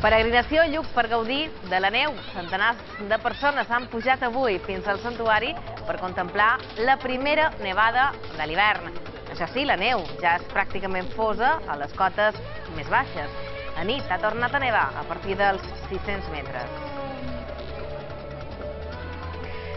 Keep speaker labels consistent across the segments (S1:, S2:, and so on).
S1: Peregrinació a Lluc per gaudir de la neu. Centenars de persones han pujat avui fins al santuari per contemplar la primera nevada de l'hivern. Això sí, la neu ja és pràcticament fosa a les cotes més baixes. A nit ha tornat a nevar a partir dels 600 metres.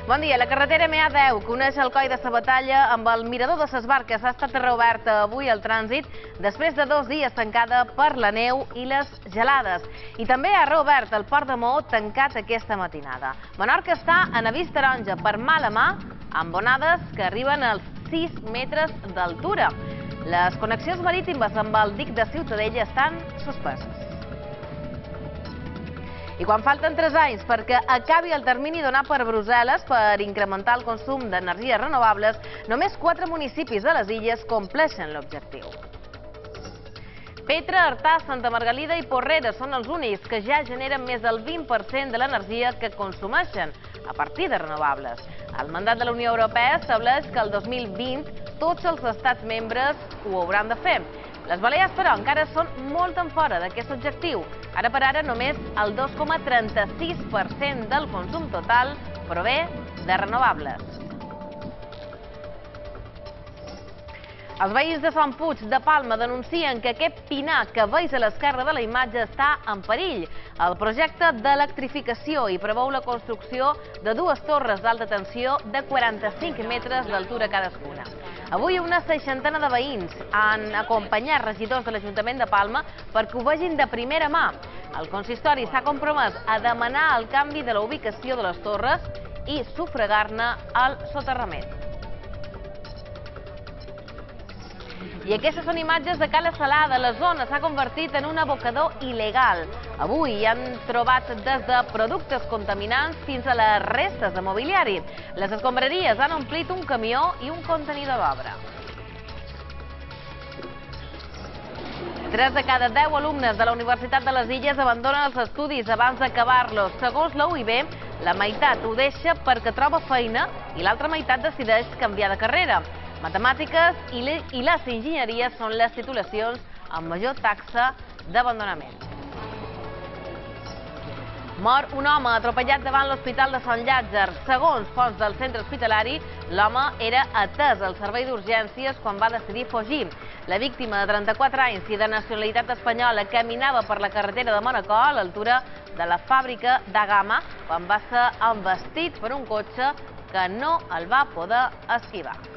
S1: Bon dia. La carretera MA10, que uneix el coll de Sabatalla amb el mirador de ses barques, ha estat reoberta avui al trànsit després de dos dies tancada per la neu i les gelades. I també ha reobert el port de Maó tancat aquesta matinada. Menorca està en avís taronja per mala mà amb onades que arriben als 6 metres d'altura. Les connexions marítimes amb el dic de Ciutadella estan suspeses. I quan falten 3 anys perquè acabi el termini donat per Brussel·les per incrementar el consum d'energies renovables, només 4 municipis de les illes compleixen l'objectiu. Petra, Artà, Santa Margalida i Porrera són els únics que ja generen més del 20% de l'energia que consumeixen a partir de renovables. El mandat de la Unió Europea estableix que el 2020 tots els estats membres ho hauran de fer. Les Balears, però, encara són molt en fora d'aquest objectiu. Ara per ara només el 2,36% del consum total prové de renovables. Els veïns de Sant Puig de Palma denuncien que aquest pinar que veus a l'esquerra de la imatge està en perill. El projecte d'electrificació hi preveu la construcció de dues torres d'alta tensió de 45 metres d'altura cadascuna. Avui una seixantena de veïns han acompanyat regidors de l'Ajuntament de Palma perquè ho vegin de primera mà. El consistori s'ha compromès a demanar el canvi de la ubicació de les torres i sufragar-ne el soterrament. I aquestes són imatges de Cala Salada. La zona s'ha convertit en un abocador il·legal. Avui hi han trobat des de productes contaminants fins a les restes de mobiliari. Les escombraries han omplit un camió i un contenidor d'obra. Tres de cada deu alumnes de la Universitat de les Illes abandonen els estudis abans d'acabar-los. Segons la UIB, la meitat ho deixa perquè troba feina i l'altra meitat decideix canviar de carrera. Matemàtiques i les enginyeries són les titulacions amb major taxa d'abandonament. Mor un home atropellat davant l'Hospital de Sant Llàtzer. Segons fonts del centre hospitalari, l'home era atès al servei d'urgències quan va decidir fugir. La víctima de 34 anys i de nacionalitat espanyola caminava per la carretera de Manacor a l'altura de la fàbrica de Gama quan va ser embestit per un cotxe que no el va poder esquivar.